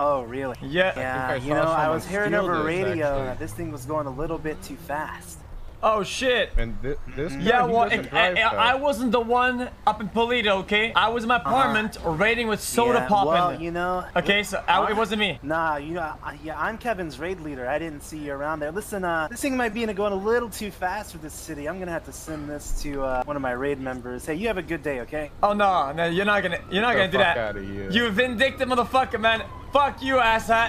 Oh, really? Yeah. Yeah, I you know, I was hearing over radio actually. that this thing was going a little bit too fast. Oh shit. And thi- this guy, Yeah, well, doesn't I, drive I. I wasn't the one up in Paleto, okay? I was in my apartment raiding with soda yeah, popping. Well, you know. okay, so I, it wasn't me. Nah, you know, I, yeah, I'm Kevin's raid leader. I didn't see you around there. Listen, uh, this thing might be going a little too fast for this city. I'm gonna have to send this to uh, one of my raid members. Hey, you have a good day, okay? Oh no, no, you're not gonna, you're not the gonna do that. here. You vindictive motherfucker, man. Fuck you, asshat.